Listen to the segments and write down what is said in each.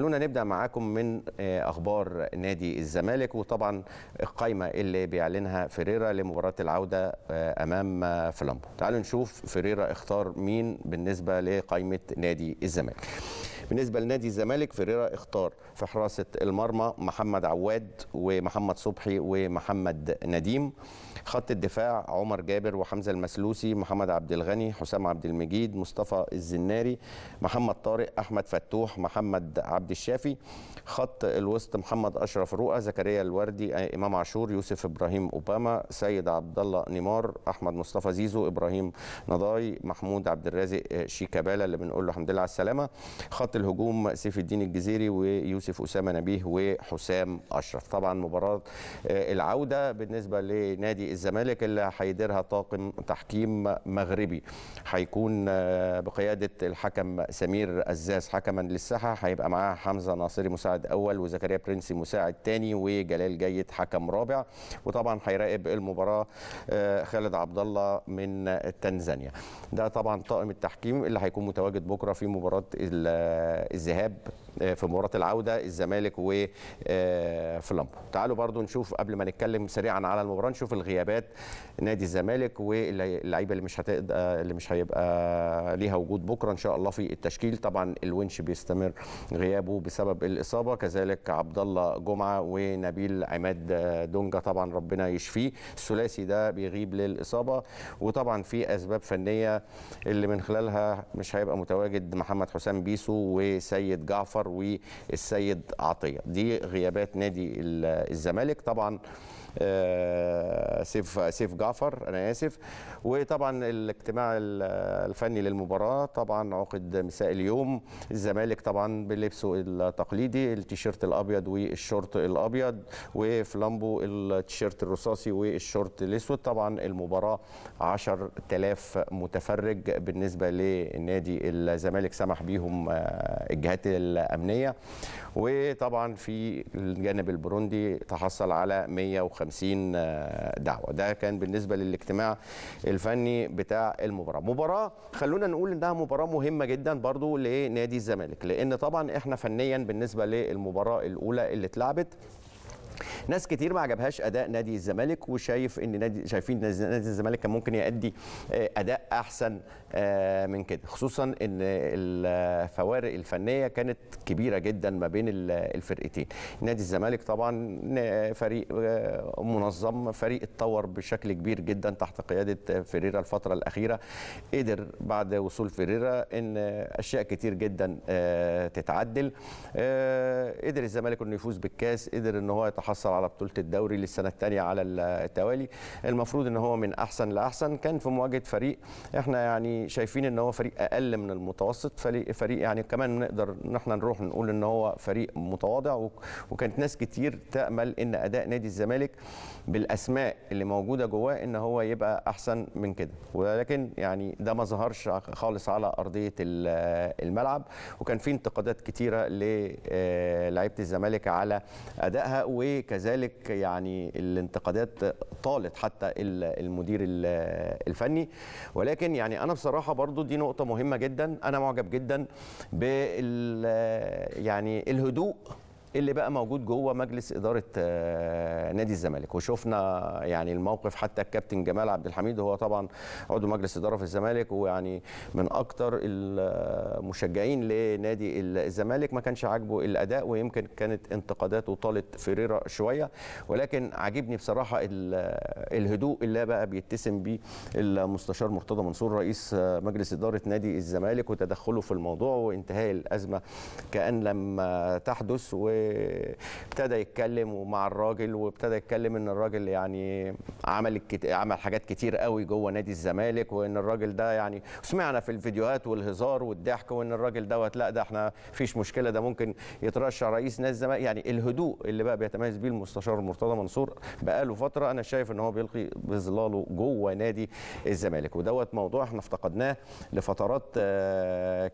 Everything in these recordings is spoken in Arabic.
خلونا نبدأ معاكم من أخبار نادي الزمالك وطبعا القائمه اللي بيعلنها فيريرا لمباراة العودة أمام فلامبو تعالوا نشوف فيريرا اختار مين بالنسبة لقائمه نادي الزمالك. بالنسبة لنادي الزمالك فيريرا اختار في حراسة المرمى محمد عواد ومحمد صبحي ومحمد نديم. خط الدفاع عمر جابر وحمزة المسلوسي محمد عبد الغني حسام عبد المجيد مصطفى الزناري محمد طارق أحمد فتوح محمد عبد الشافي. خط الوسط محمد أشرف رؤى زكريا الوردي إمام عاشور يوسف إبراهيم أوباما سيد عبد الله نيمار أحمد مصطفى زيزو إبراهيم نضاي محمود عبد الرازق شيكابالا اللي بنقول له الحمد لله على السلامة. خط الهجوم سيف الدين الجزيري ويوسف أسامة نبيه وحسام أشرف. طبعا مباراة العودة بالنسبة لنادي الزمالك اللي هيديرها طاقم تحكيم مغربي. هيكون بقيادة الحكم سمير الزاز. حكما للساحة هيبقى معاه حمزة ناصري مساعد أول وزكريا برنسي مساعد ثاني وجلال جيد حكم رابع. وطبعا هيراقب المباراة خالد عبد الله من تنزانيا. ده طبعا طاقم التحكيم اللي هيكون متواجد بكرة في مباراة الذهاب في مباراة العودة الزمالك وفلامبو تعالوا برضو نشوف قبل ما نتكلم سريعا على المباراة نشوف الغيابات نادي الزمالك واللعيبة اللي مش هتقدر اللي مش هيبقى ليها وجود بكرة إن شاء الله في التشكيل. طبعا الونش بيستمر غيابه بسبب الإصابة كذلك عبد الله جمعة ونبيل عماد دونجا طبعا ربنا يشفيه. الثلاثي ده بيغيب للإصابة. وطبعا في أسباب فنية اللي من خلالها مش هيبقى متواجد محمد حسام بيسو وسيد جعفر والسيد عطية. دي غيابات نادي الزمالك. طبعا سيف سيف جعفر أنا آسف. وطبعا الاجتماع الفني للمباراة طبعا عقد مساء اليوم. الزمالك طبعا بلبسه التقليدي التيشيرت الأبيض والشورت الأبيض وفلامبو التيشيرت الرصاصي والشورت الأسود. طبعا المباراة 10000 متفرج بالنسبة لنادي الزمالك. سمح بيهم الجهات الأمنية. وطبعا في الجانب البروندي تحصل على 150 دعوة. ده كان بالنسبة للاجتماع الفني بتاع المباراة. مباراة خلونا نقول إنها مباراة مهمة جدا برضو لنادي الزمالك. لأن طبعا إحنا فنيا بالنسبة للمباراة الأولى اللي اتلعبت ناس كتير ما عجبهاش أداء نادي الزمالك وشايف إن نادي شايفين نادي الزمالك كان ممكن يؤدي أداء أحسن من كده. خصوصا إن الفوارق الفنية كانت كبيرة جدا ما بين الفرقتين. نادي الزمالك طبعا فريق منظم فريق اتطور بشكل كبير جدا تحت قيادة فيريرا الفترة الأخيرة. قدر بعد وصول فيريرا إن أشياء كتير جدا تتعدل. قدر الزمالك إنه يفوز بالكاس قدر إن هو يتحصل على بطولة الدوري للسنة الثانية على التوالي. المفروض إن هو من أحسن لأحسن. كان في مواجهة فريق إحنا يعني شايفين إن هو فريق أقل من المتوسط. فريق يعني كمان نقدر إن إحنا نروح نقول إن هو فريق متواضع. وكانت ناس كتير تأمل إن أداء نادي الزمالك بالأسماء اللي موجودة جواه إن هو يبقى أحسن من كده. ولكن يعني ده ما ظهرش خالص على أرضية الملعب. وكان في انتقادات كتيرة للاعيبه الزمالك على أدائها. وكذلك يعني الانتقادات طالت حتى المدير الفني. ولكن يعني أنا بصراحة برضو دي نقطة مهمة جدا. أنا معجب جدا بال يعني الهدوء اللي بقى موجود جوه مجلس إدارة نادي الزمالك. وشفنا يعني الموقف حتى الكابتن جمال عبد الحميد هو طبعا عضو مجلس إدارة في الزمالك ويعني من أكتر المشجعين لنادي الزمالك. ما كانش عاجبه الأداء ويمكن كانت انتقاداته طالت فيريرا شوية. ولكن عاجبني بصراحة الهدوء اللي بقى بيتسم بيه المستشار مرتضى منصور رئيس مجلس إدارة نادي الزمالك وتدخله في الموضوع وانتهاء الأزمة كأن لم تحدث. و ابتدى يتكلم مع الراجل وابتدى يتكلم إن الراجل يعني عمل. عمل حاجات كتير قوي جوه نادي الزمالك وإن الراجل ده يعني سمعنا في الفيديوهات والهزار والضحك وإن الراجل دوت لأ ده إحنا فيش مشكلة ده ممكن يترشح رئيس نادي الزمالك يعني الهدوء اللي بقى بيتميز بيه المستشار مرتضى منصور بقاله فترة أنا شايف إن هو بيلقي بظلاله جوه نادي الزمالك ودوت موضوع إحنا افتقدناه لفترات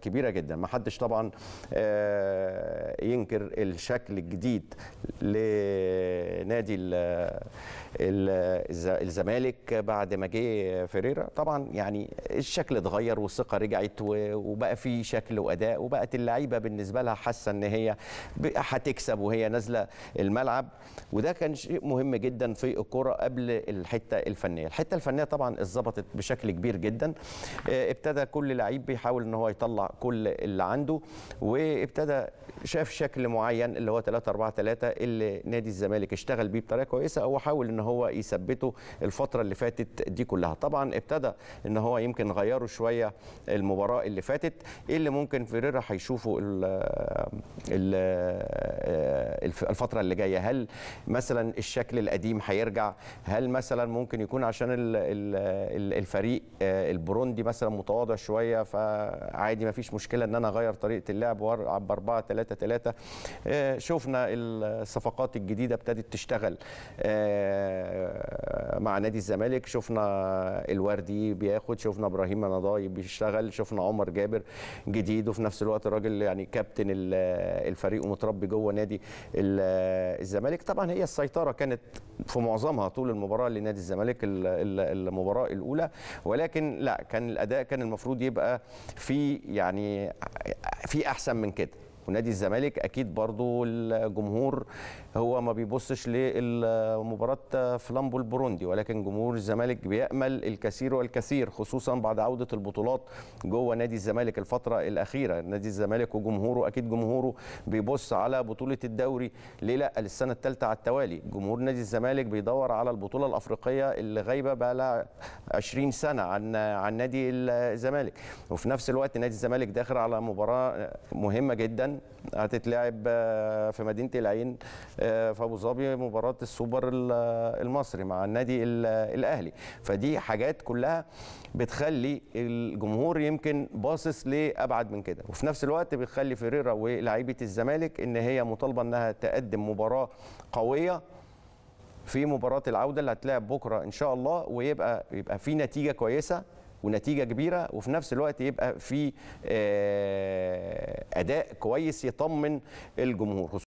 كبيرة جدا ما حدش طبعا ينكر الشكل الجديد لنادي ال- ال- الز- الزمالك بعد ما جه فيريرا. طبعا يعني الشكل اتغير والثقة رجعت وبقى في شكل وأداء وبقت اللعيبة بالنسبة لها حاسة إن هي هتكسب وهي نازلة الملعب. وده كان شيء مهم جدا في الكوره قبل الحتة الفنية. الحتة الفنية طبعا اتظبطت بشكل كبير جدا. آه، ابتدى كل لعيب بيحاول إن هو يطلع كل اللي عنده وابتدى شاف شكل معين اللي هو 3 4 3 اللي نادي الزمالك اشتغل بيه بطريقة كويسة أو حاول إن هو يثبته الفترة اللي فاتت دي كلها. طبعا ابتدى إن هو يمكن غيروا شوية المباراة اللي فاتت إيه اللي ممكن فيريرا هيشوفه ال- ال- الف- الفترة اللي جاية. هل مثلا الشكل القديم هيرجع؟ هل مثلا ممكن يكون عشان ال- ال- ال- الفريق آه، البروندي مثلا متواضع شوية فعادي ما فيش مشكلة إن أنا أغير طريقة اللعب والعب ب 4 3 3 شفنا الصفقات الجديدة ابتدت تشتغل. آه، مع نادي الزمالك شفنا الوردي بياخد شفنا إبراهيم نضاي بيشتغل شفنا عمر جابر جديد وفي نفس الوقت الراجل يعني كابتن ال- الفريق ومتربي جوه نادي ال- الزمالك. طبعا هي السيطرة كانت في معظمها طول المباراة لنادي الزمالك ال- ال- المباراة الأولى. ولكن لا كان الأداء كان المفروض يبقى في يعني في أحسن من كده. ونادي الزمالك أكيد برضو الجمهور هو ما بيبصش لمباراه فلامبو البوروندي ولكن جمهور الزمالك بيأمل الكثير والكثير خصوصا بعد عودة البطولات جوه نادي الزمالك الفترة الأخيرة. نادي الزمالك وجمهوره أكيد جمهوره بيبص على بطولة الدوري ليه لا للسنه الثالثة على التوالي. جمهور نادي الزمالك بيدور على البطولة الأفريقية اللي غايبة بقى لها 20 سنة عن عن نادي الزمالك. وفي نفس الوقت نادي الزمالك داخل على مباراة مهمة جدا هتتلعب آه، في مدينة العين آه، في أبو ظبي مباراة السوبر ال- المصري مع النادي ال- الأهلي. فدي حاجات كلها بتخلي الجمهور يمكن باصص لأبعد من كده. وفي نفس الوقت بتخلي فيريرا ولاعيبة الزمالك إن هي مطالبة إنها تقدم مباراة قوية في مباراة العودة اللي هتلعب بكرة إن شاء الله ويبقى يبقى في نتيجة كويسة. ونتيجة كبيرة وفي نفس الوقت يبقى في آه، أداء كويس يطمن الجمهور.